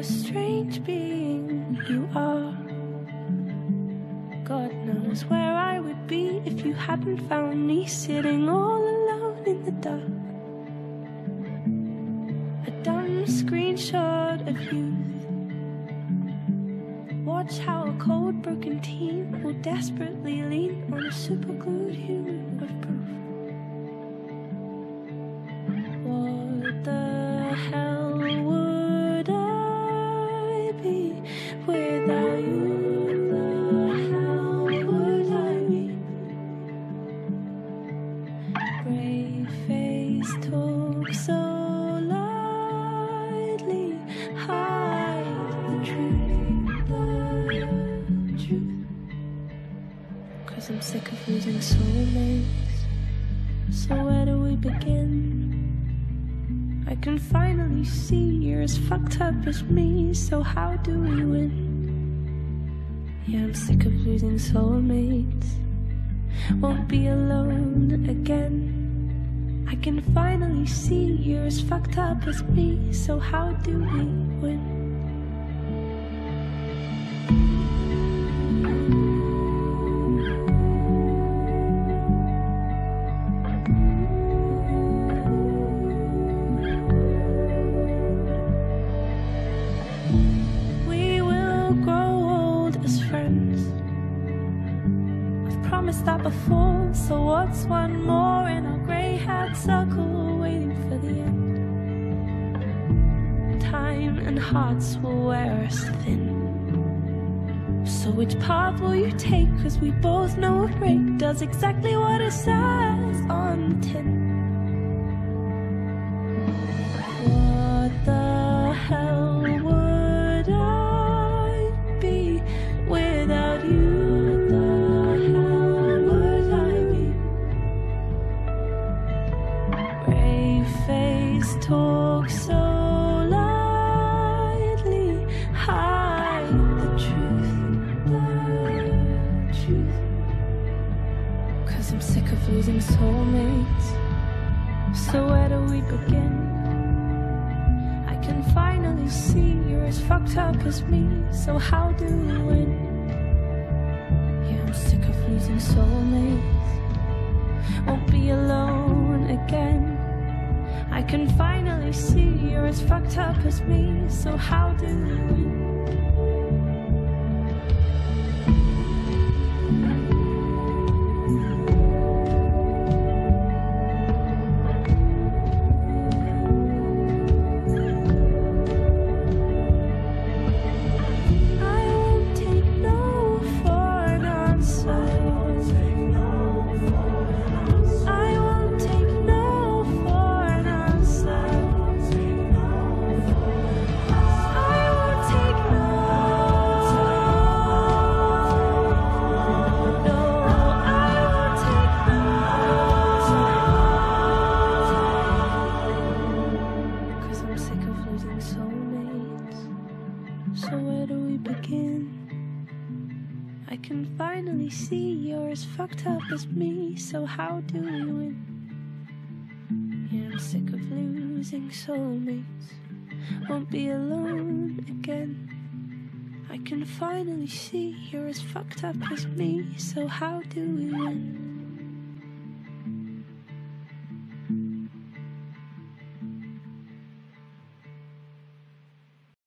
a strange being you are. God knows where I would be if you hadn't found me sitting all alone in the dark. A dumb screenshot of youth. Watch how a cold, broken teen will desperately lean on a superglued Brave face talk so lightly, hide the truth, the truth. Cause I'm sick of losing soulmates. So where do we begin? I can finally see you're as fucked up as me, so how do we win? Yeah, I'm sick of losing soulmates. Won't be alone again. I can finally see you're as fucked up as me, so how do we win? Promised that before, so what's one more in our grey hat circle waiting for the end? Time and hearts will wear us thin. So which path will you take? Cause we both know a break does exactly what it says on the tin. Talk so lightly, hide the truth. Cause I'm sick of losing soulmates. So where do we begin? I can finally see you're as fucked up as me. So how do we win? Yeah, I'm sick of losing soulmates. Won't be alone again. I can see you're as fucked up as me. So how do we I'm sick of losing soulmates. So where do we begin? I can finally see you're as fucked up as me, so how do we win? Yeah, I'm sick of losing soulmates. Won't be alone again. I can finally see you're as fucked up as me, so how do we win?